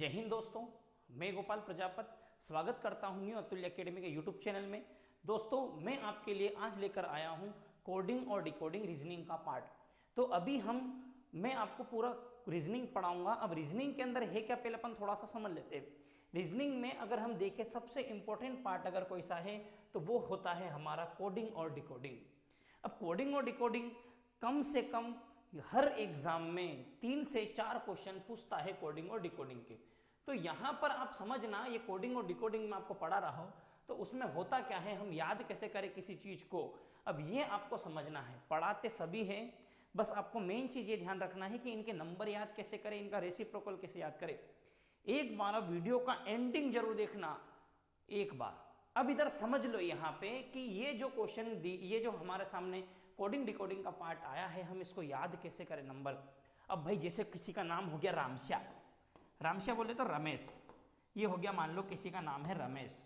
जय हिंद दोस्तों, मैं गोपाल प्रजापत, स्वागत करता हूँ न्यू अतुल्य एकेडमी के यूट्यूब चैनल में। दोस्तों, मैं आपके लिए आज लेकर आया हूँ कोडिंग और डिकोडिंग रीजनिंग का पार्ट तो अभी हम, मैं आपको पूरा रीजनिंग पढ़ाऊँगा। अब रीजनिंग के अंदर है क्या, पहले अपन थोड़ा सा समझ लेते हैं। रीजनिंग में अगर हम देखें, सबसे इंपॉर्टेंट पार्ट अगर कोई सा है तो वो होता है हमारा कोडिंग और डिकोडिंग अब कोडिंग और डिकोडिंग कम से कम हर एग्ज़ाम में तीन से चार क्वेश्चन पूछता है कोडिंग और डिकोडिंग के। तो यहाँ पर आप समझना, ये कोडिंग और डिकोडिंग में आपको पढ़ा रहा हूँ तो उसमें होता क्या है, हम याद कैसे करें किसी चीज़ को? अब ये आपको समझना है, पढ़ाते सभी हैं, बस आपको मेन चीज़ ये ध्यान रखना है कि इनके नंबर याद कैसे करें, इनका रेसिप्रोकल कैसे याद करें। एक बार वीडियो का एंडिंग ज़रूर देखना, एक बार। अब इधर समझ लो यहाँ पे कि ये जो क्वेश्चन दी, ये जो हमारे सामने कोडिंग डिकोडिंग का पार्ट आया है, हम इसको याद कैसे करें नंबर अब भाई जैसे किसी का नाम हो गया रामश्या रामश्या बोले तो रमेश। ये हो गया मान लो किसी का नाम है रमेश।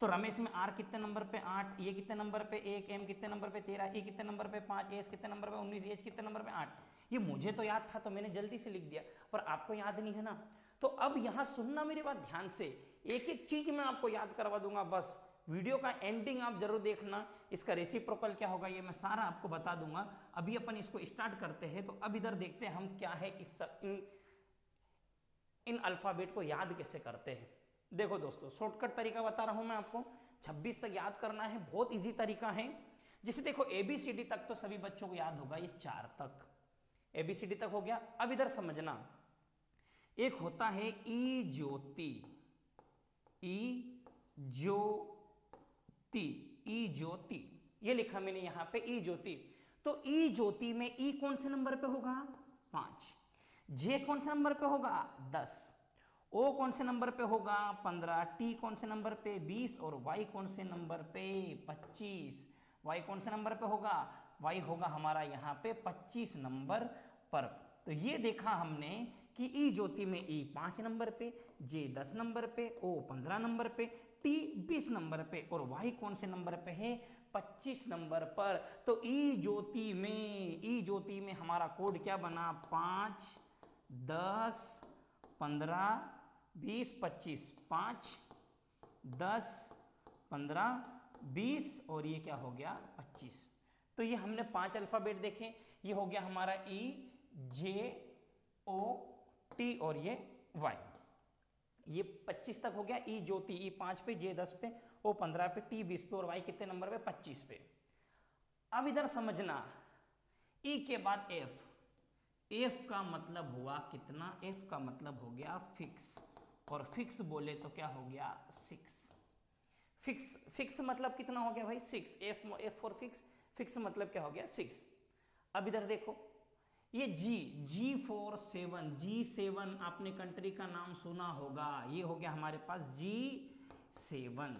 तो रमेश में आर कितने नंबर पे? आठ। ये कितने नंबर पे? एक। एम कितने नंबर पे? तेरह। ई कितने नंबर पे? पाँच। एस कितने नंबर पे? उन्नीस। एच कितने नंबर पे? आठ। ये मुझे तो याद था तो मैंने जल्दी से लिख दिया पर आपको याद नहीं है ना? तो अब यहाँ सुनना मेरी बात ध्यान से। एक एक चीज़ मैं आपको याद करवा दूँगा बस। वीडियो का एंडिंग आप ज़रूर देखना। इसका रेसिप्रोकल क्या होगा ये मैं सारा आपको बता दूँगा। अभी अपन इसको स्टार्ट करते हैं तो अब इधर देखते हैं हम क्या है इस इन, इन अल्फ़ाबेट को याद कैसे करते हैं? देखो दोस्तों शॉर्टकट तरीका बता रहा हूँ मैं आपको। 26 तक याद करना है, बहुत इजी तरीका है। जिसे देखो एबीसीडी तक तो सभी बच्चों को याद होगा, ये चार तक। एबीसीडी तक हो गया। अब इधर समझना। एक होता है ई ज्योति। ई ज्योति ई ज्योति। ये लिखा मैंने यहाँ पे, ई ज्योति। तो ई ज्योति में ई कौन से नंबर पे होगा? पाँच। जे कौन से नंबर पे होगा? दस। ओ कौन से नंबर पे होगा? पंद्रह। टी कौन से नंबर पे? बीस। और वाई कौन से नंबर पे? पच्चीस। वाई कौन से नंबर पे होगा? वाई होगा हमारा यहाँ पे पच्चीस नंबर पर। तो ये देखा हमने कि ई ज्योति में ई पाँच नंबर पे, जे दस नंबर पे, ओ पंद्रह नंबर पे, टी बीस नंबर पे और वाई कौन से नंबर पे है? पच्चीस नंबर पर। तो ई ज्योति में, ई ज्योति में हमारा कोड क्या बना? पाँच दस, पंद्रह, बीस, पच्चीस। पाँच, दस, पंद्रह, बीस और ये क्या हो गया? पच्चीस। तो ये हमने पाँच अल्फ़ाबेट देखे। ये हो गया हमारा ई जे ओ टी और ये वाई ये 25 तक हो गया। ई ज्योति ई पाँच पे जे दस पे ओ पंद्रह पे टी बीस पे और वाई कितने नंबर पे? 25 पे। अब इधर समझना। ई के बाद एफ़ एफ़ का मतलब हुआ कितना? एफ़ का मतलब हो गया फिक्स और फिक्स बोले तो क्या हो गया? सिक्स फिक्स फिक्स मतलब कितना हो गया भाई? Six F F four fix fix मतलब क्या हो गया? सिक्स अब इधर देखो। ये G G four seven G seven आपने कंट्री का नाम सुना होगा। ये हो गया हमारे पास जी सेवन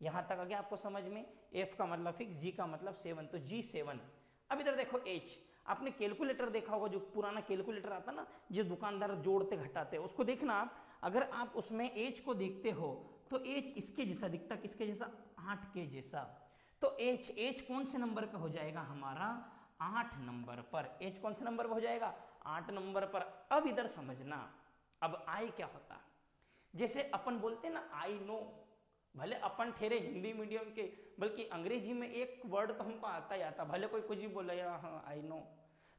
यहाँ तक आ गया आपको समझ में? एफ़ का मतलब फिक्स जी का मतलब सेवन तो जी सेवन अब इधर देखो एच आपने कैलकुलेटर देखा होगा, जो पुराना कैलकुलेटर आता ना, जो दुकानदार जोड़ते, घटाते उसको देखना आप। अगर आप उसमें एच को देखते हो तो एच इसके जैसा दिखता, किसके जैसा? आठ के जैसा। तो एच एच कौन से नंबर पे हो जाएगा हमारा? आठ नंबर पर। एच कौन से नंबर पर हो जाएगा? आठ नंबर पर। अब इधर समझना, अब आई क्या होता? जैसे अपन बोलते ना आई नो भले अपन ठेरे हिंदी मीडियम के, बल्कि अंग्रेज़ी में एक वर्ड तो हमको आता ही आता, भले कोई कुछ ही बोले हाँ आई नो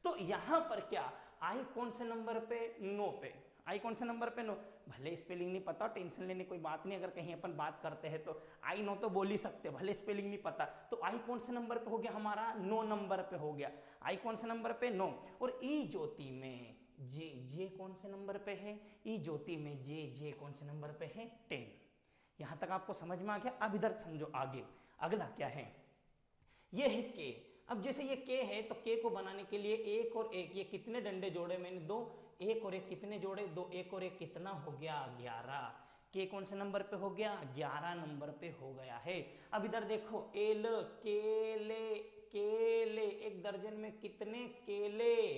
तो यहाँ पर क्या? आई कौन से नंबर पे? नो पे। आई कौन से नंबर पे नो भले स्पेलिंग नहीं पता टेंशन लेने कोई बात नहीं, अगर कहीं अपन बात करते हैं तो आई नो तो बोल ही सकते भले स्पेलिंग नहीं पता। तो आई कौन से नंबर पे हो गया हमारा? नो नंबर पे हो गया। आई कौन से नंबर पे? नो और ई ज्योति में जे जे कौन से नंबर पे है? ई ज्योति में जे जे कौन से नंबर पे है? टेन यहाँ तक आपको समझ में आ गया? अब इधर समझो आगे। अगला क्या है? ये है के अब जैसे ये के है तो के को बनाने के लिए एक और एक, ये कितने डंडे जोड़े मैंने? दो। एक और एक कितने जोड़े? दो। एक और एक कितना हो गया? ग्यारह। के कौन से नंबर पे हो गया? ग्यारह नंबर पे हो गया है। अब इधर देखो, एल, केले केले। एक दर्जन में कितने केले?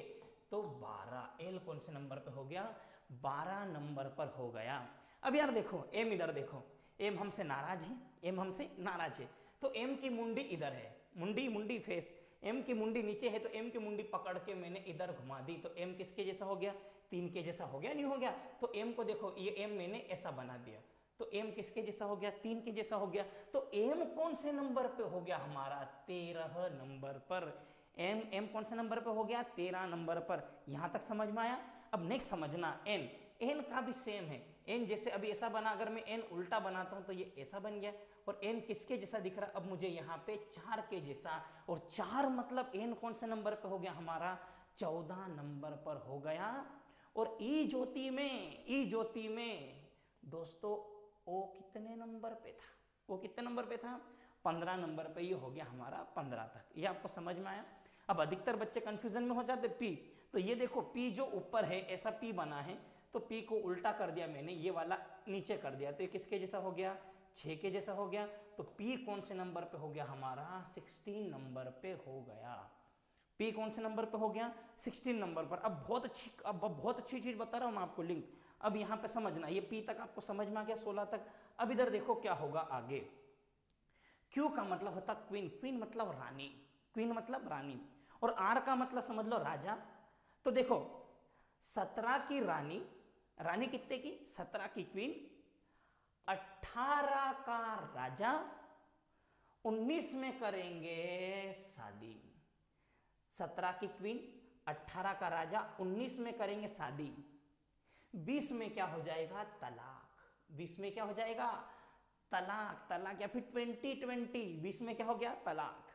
तो बारह। एल कौन से नंबर पे हो गया? बारह नंबर पर हो गया। अब यार देखो, एम इधर देखो। एम हमसे नाराज़ है, एम हमसे नाराज़ है। तो एम की मुंडी इधर है, मुंडी मुंडी फेस, एम की मुंडी नीचे है तो एम की मुंडी पकड़ के मैंने इधर घुमा दी। तो एम किसके जैसा हो गया? तीन के जैसा हो गया, नहीं हो गया? तो एम को देखो, ये एम मैंने ऐसा बना दिया। तो एम किसके जैसा हो गया? तीन के जैसा हो गया। तो एम कौन से नंबर पे हो गया हमारा? तेरह नंबर पर। एम एम कौन से नंबर पे हो गया? तेरह नंबर पर। यहाँ तक समझ में आया? अब नेक्स्ट समझना एन एन का भी सेम है। एन जैसे अभी ऐसा बना, अगर मैं एन उल्टा बनाता हूँ तो ये ऐसा बन गया। और एन किसके जैसा दिख रहा अब मुझे यहाँ पे चार के जैसा। और चार मतलब एन कौन से नंबर पे हो गया? हमारा चौदह नंबर पर हो गया। और ई ज्योति में, ई ज्योति में, दोस्तों, ओ कितने नंबर पे था? वो कितने नंबर पे था? पंद्रह नंबर पे ये हो गया हमारा पंद्रह तक। ये आपको समझ में आया? अब अधिकतर बच्चे कंफ्यूजन में हो जाते पी तो ये देखो पी जो ऊपर है, ऐसा पी बना है। तो पी को उल्टा कर दिया मैंने, ये वाला नीचे कर दिया। तो ये किसके जैसा हो गया? छ के जैसा हो गया। तो पी कौन से नंबर पे हो गया? हमारा सिक्सटीन नंबर पे हो गया। पी कौन से नंबर पे हो गया? सिक्सटीन नंबर पर। अब बहुत अच्छी, अब बहुत अच्छी चीज़ बता रहा हूँ मैं आपको लिंक अब यहाँ पे समझना, ये पी तक आपको समझ में आ गया सोलह तक। अब इधर देखो क्या होगा आगे। क्यू का मतलब होता क्वीन क्वीन मतलब रानी। क्वीन मतलब रानी। और आर का मतलब समझ लो राजा। तो देखो, सत्रह की रानी रानी कितने की? सत्रह की क्वीन अठारह का राजा उन्नीस में करेंगे शादी। सत्रह की क्वीन अठारह का राजा उन्नीस में करेंगे शादी। बीस में क्या हो जाएगा? तलाक। बीस में क्या हो जाएगा? तलाक। तलाक या फिर ट्वेंटी ट्वेंटी बीस में क्या हो गया? तलाक।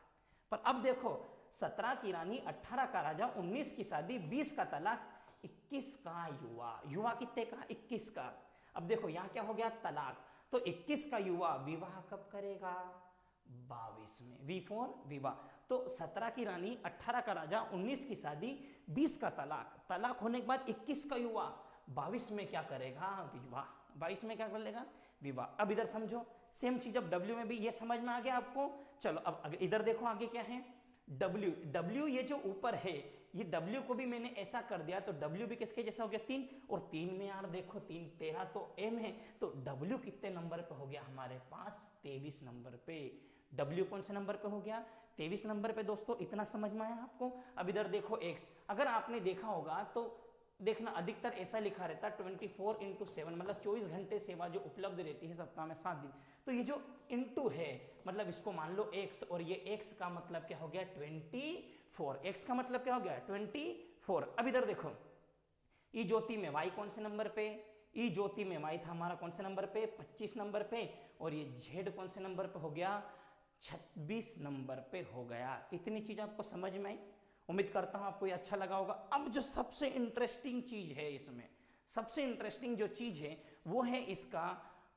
पर अब देखो, सत्रह की रानी, अठारह का राजा उन्नीस की शादी, बीस का तलाक इक्कीस का युवा युवा कितने का? इक्कीस का। अब देखो, यहाँ क्या हो गया? तलाक। तो 21 का युवा विवाह कब करेगा? 22 में। वी फोर विवाह। तो 17 की रानी 18 का राजा 19 की शादी 20 का तलाक। तलाक होने के बाद 21 का युवा 22 में क्या करेगा? विवाह। 22 में क्या कर लेगा? विवाह। अब इधर समझो सेम चीज़, अब डब्ल्यू में भी ये समझ में आ गया आपको। चलो, अब इधर देखो आगे क्या है? डब्ल्यू डब्ल्यू ये जो ऊपर है ये डब्ल्यू को भी मैंने ऐसा कर दिया तो डब्ल्यू भी किसके जैसा हो गया? तीन। और तीन में यार देखो, तीन तेरह तो एम है तो डब्ल्यू कितने नंबर पे हो गया हमारे पास? तेईस नंबर पे। डब्ल्यू कौन से नंबर पे हो गया? तेईस नंबर पे दोस्तों, इतना समझ में आया आपको? अब इधर देखो एक्स अगर आपने देखा होगा तो देखना, अधिकतर ऐसा लिखा रहता है ट्वेंटी फोर इंटू सेवन मतलब चौबीस घंटे सेवा जो उपलब्ध रहती है सप्ताह में सात दिन। तो ये जो इंटू है मतलब इसको मान लो एक्स और ये एक्स का मतलब क्या हो गया? ट्वेंटी फोर एक्स का मतलब क्या हो गया? ट्वेंटी फोर अब इधर देखो। ई ज्योति में वाई कौन से नंबर पे? ई ज्योति में वाई था हमारा कौन से नंबर पे? पच्चीस नंबर पे। और ये जेड कौन से नंबर पे हो गया? छब्बीस नंबर पे हो गया। इतनी चीज़ आपको समझ में आई? उम्मीद करता हूँ आपको ये अच्छा लगा होगा। अब जो सबसे इंटरेस्टिंग चीज़ है इसमें, सबसे इंटरेस्टिंग जो चीज़ है, वो है इसका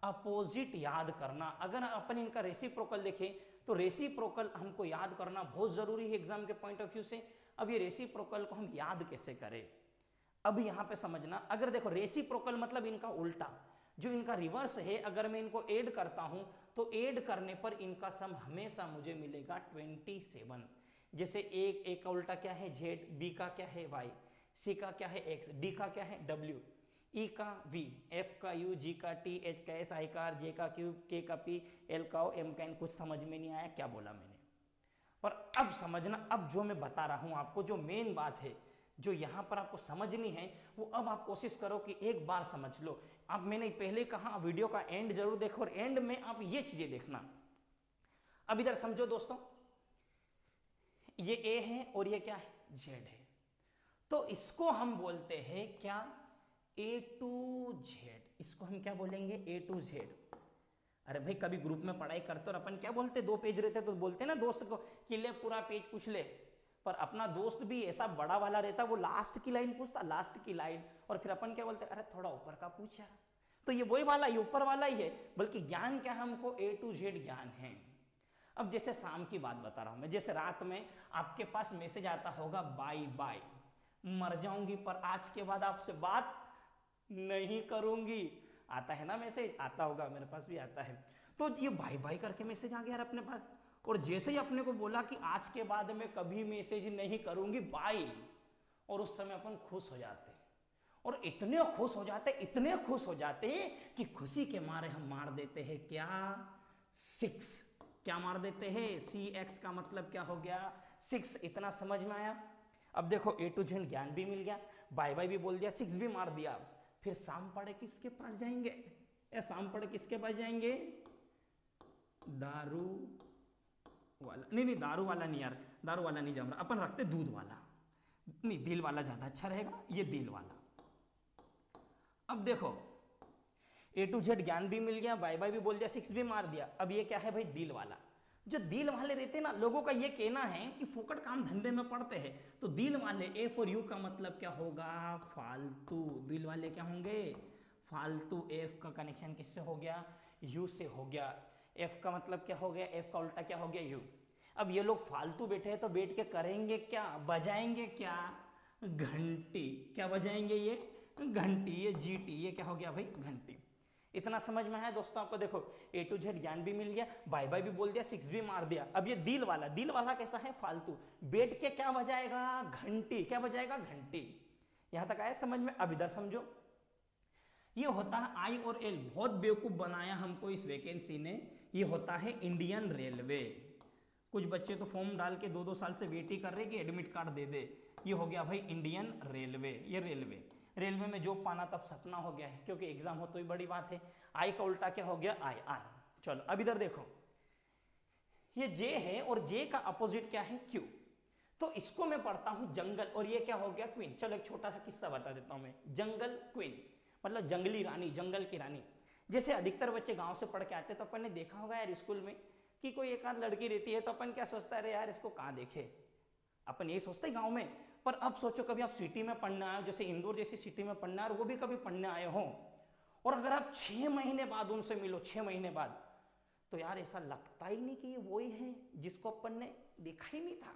अपोजिट याद करना। अगर अपन इनका रेसिप्रोकल देखें तो रेसिप्रोकल हमको याद करना बहुत ज़रूरी है एग्ज़ाम के पॉइंट ऑफ़ व्यू से। अब ये रेसिप्रोकल को हम याद कैसे करें? अब यहाँ पे समझना, अगर देखो रेसिप्रोकल मतलब इनका उल्टा, जो इनका रिवर्स है, अगर मैं इनको ऐड करता हूँ तो ऐड करने पर इनका सम हमेशा मुझे मिलेगा 27 जैसे एक एक का उल्टा क्या है? जेड बी का क्या है? वाई सी का क्या है? एक्स डी का क्या है? डब्ल्यू ई का वी एफ़ का यू जी का टी एच का एस आई का आर जे का क्यू के का पी एल का ओ एम का एन कुछ समझ में नहीं आया, क्या बोला मैंने? और अब समझना, अब जो मैं बता रहा हूँ आपको, जो मेन बात है, जो यहाँ पर आपको समझनी है, वो अब आप कोशिश करो कि एक बार समझ लो। अब मैंने पहले कहा, वीडियो का एंड ज़रूर देखो और एंड में आप ये चीज़ें देखना। अब इधर समझो दोस्तों, ये ए है और ये क्या है? जेड है। तो इसको हम बोलते हैं क्या? ए टू जेड इसको हम क्या बोलेंगे? ए टू जेड अरे भाई, कभी ग्रुप में पढ़ाई करते और अपन क्या बोलते? दो पेज रहते तो बोलते ना दोस्त को कि ले पूरा पेज पूछ ले। पर अपना दोस्त भी ऐसा बड़ा वाला रहता, वो लास्ट की लाइन पूछता लास्ट की लाइन और फिर अपन क्या बोलते अरे थोड़ा ऊपर का पूछा। तो ये वही वाला ये ऊपर वाला ही है, बल्कि ज्ञान क्या हमको? ए टू जेड ज्ञान है। अब जैसे शाम की बात बता रहा हूँ मैं, जैसे रात में आपके पास मैसेज आता होगा बाय बाय मर जाऊँगी, पर आज के बाद आपसे बात नहीं करूँगी। आता है ना मैसेज? आता होगा, मेरे पास भी आता है। तो ये बाय बाय करके मैसेज आ गया यार अपने पास। और जैसे ही अपने को बोला कि आज के बाद में कभी मैसेज नहीं करूँगी, बाय। और उस समय अपन खुश हो जाते। और इतने खुश हो जाते, इतने खुश हो जाते कि खुशी के मारे हम मार देते हैं क्या? सिक्स। क्या मार देते हैं? सी एक्स का मतलब क्या हो गया? सिक्स। इतना समझ में आया? अब देखो, ए टू जेड ज्ञान भी मिल गया। बाय बाय भी बोल दिया, सिक्स भी मार दिया। फिर शाम पड़े किसके पास जाएँगे? या शाम पड़े किसके पास जाएँगे? दारू वाला। नहीं नहीं, दारू वाला नहीं यार। दारू वाला नहीं जम रहा अपन रखते दूध वाला। नहीं, दिल वाला ज़्यादा अच्छा रहेगा, ये दिल वाला। अब देखो ए टू जेड ज्ञान भी मिल गया बाय बाय भी बोल दिया सिक्स भी मार दिया। अब ये क्या है भाई? दिल वाला। जो दिल वाले रहते हैं ना, लोगों का ये कहना है कि फोकट काम धंधे में पड़ते हैं। तो दिल वाले ए फॉर यू का मतलब क्या होगा? फालतू। दिल वाले क्या होंगे? फालतू एफ़ का कनेक्शन किससे हो गया? यू से हो गया। एफ़ का मतलब क्या हो गया? एफ़ का उल्टा क्या हो गया? यू अब ये लोग फालतू बैठे हैं तो बैठ के करेंगे क्या? बजाएँगे क्या? घंटी। क्या बजाएँगे ये? घंटी। ये जीटी ये क्या हो गया भाई? घंटी। इतना समझ में आया दोस्तों आपको? देखो ए टू जेड ज्ञान भी मिल गया बाय बाय भी बोल दिया सिक्स भी मार दिया। अब ये दिल वाला दिल वाला कैसा है? फालतू। बैठ के क्या बजाएगा? घंटी। क्या बजाएगा? घंटी। यहाँ तक आया समझ में? अब इधर समझो। ये होता है आई और एल बहुत बेवकूफ़ बनाया हमको इस वैकेंसी ने। ये होता है इंडियन रेलवे कुछ बच्चे तो फॉर्म डाल के दो दो साल से वेट ही कर रहे कि एडमिट कार्ड दे दे। ये हो गया भाई इंडियन रेलवे ये रेलवे रेलवे में जॉब पाना तब सपना हो गया है, क्योंकि एग्ज़ाम हो तो ही बड़ी बात है। आई का उल्टा क्या हो गया? I, R. चलो, अब इधर देखो। ये जे है और जे का अपोजिट क्या है? क्यू तो इसको मैं पढ़ता हूँ जंगल, और ये क्या हो गया? क्वीन चलो, एक छोटा सा किस्सा बता देता हूँ मैं। जंगल क्वीन मतलब जंगली रानी, जंगल की रानी। जैसे अधिकतर बच्चे गाँव से पढ़ के आते तो अपन ने देखा होगा यार, स्कूल में कि कोई एक आध लड़की रहती है तो अपन क्या सोचता है यार, इसको कहाँ देखे? अपन ये सोचते हैं गाँव में। पर अब सोचो, कभी आप सिटी में पढ़ने आए हो, जैसे इंदौर जैसी सिटी में पढ़ने आए वो भी कभी पढ़ने आए हो। और अगर आप छह महीने बाद उनसे मिलो, छह महीने बाद तो यार ऐसा लगता ही नहीं कि ये वही है जिसको अपन ने देखा ही नहीं था।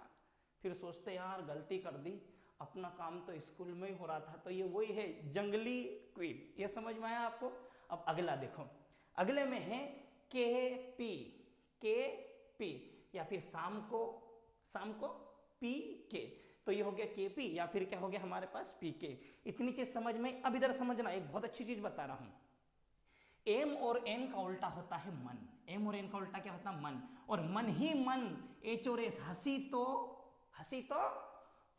फिर सोचते यार गलती कर दी, अपना काम तो स्कूल में ही हो रहा था तो ये वही है जंगली क्वीन ये समझ में आया आपको? अब अगला देखो। अगले में है के पी के पी या फिर शाम को शाम को पी के तो ये हो गया के पी या फिर क्या हो गया हमारे पास पी के इतनी चीज़ समझ में, अब इधर समझना, एक बहुत अच्छी चीज़ बता रहा हूँ। एम और एन का उल्टा होता है मन। एम और एन का उल्टा क्या होता है? मन। और मन ही मन। एच और एस हँसी तो हँसी तो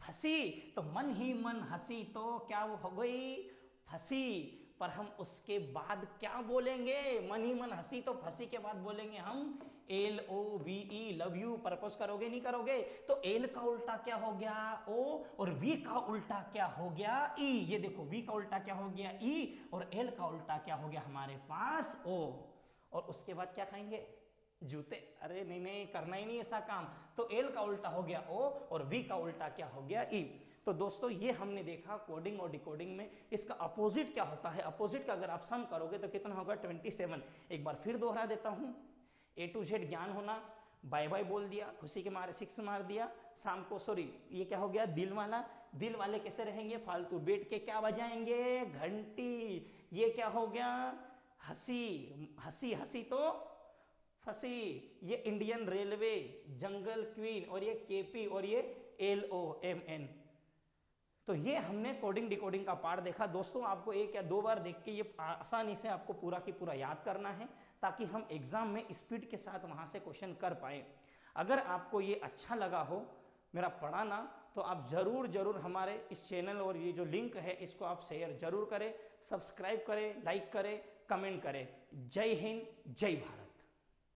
फंसी। तो मन ही मन, हँसी तो क्या वो हो गई? फंसी। पर हम उसके बाद क्या बोलेंगे? मन ही मन हँसी तो फंसी के बाद बोलेंगे हम, L O V E love you propose करोगे, नहीं करोगे? तो एल का उल्टा क्या हो गया? ओ, और वी का उल्टा क्या हो गया? ई। ये देखो, वी का उल्टा क्या हो गया? ई। और एल का उल्टा क्या हो गया हमारे पास? ओ। और उसके बाद क्या खाएँगे? जूते। अरे नहीं नहीं, करना ही नहीं ऐसा काम। तो एल का उल्टा हो गया ओ, और वी का उल्टा क्या हो गया ई। तो दोस्तों, ये हमने देखा कोडिंग और डिकोडिंग में इसका अपोजिट क्या होता है? अपोजिट का अगर आप सम करोगे तो कितना होगा? 27 एक बार फिर दोहरा देता हूँ। ए टू जेड ज्ञान होना बाय बाय बोल दिया, खुशी के मारे, सिक्स मार दिया, शाम को सॉरी ये क्या हो गया? दिल वाला। दिल वाले कैसे रहेंगे? फालतू बैठ के क्या बजाएँगे? घंटी। ये क्या हो गया? हँसी। हँसी हँसी तो फंसी। ये इंडियन रेलवे, जंगल क्वीन और ये केपी और ये एल ओ एम एन तो ये हमने कोडिंग डिकोडिंग का पार्ट देखा। दोस्तों, आपको एक या दो बार देख के ये आसानी से आपको पूरा की पूरा याद करना है, ताकि हम एग्ज़ाम में स्पीड के साथ वहाँ से क्वेश्चन कर पाए। अगर आपको ये अच्छा लगा हो, मेरा पढ़ाना तो आप ज़रूर ज़रूर हमारे इस चैनल और ये जो लिंक है, इसको आप शेयर ज़रूर करें सब्सक्राइब करें लाइक करें कमेंट करें। जय हिंद, जय भारत।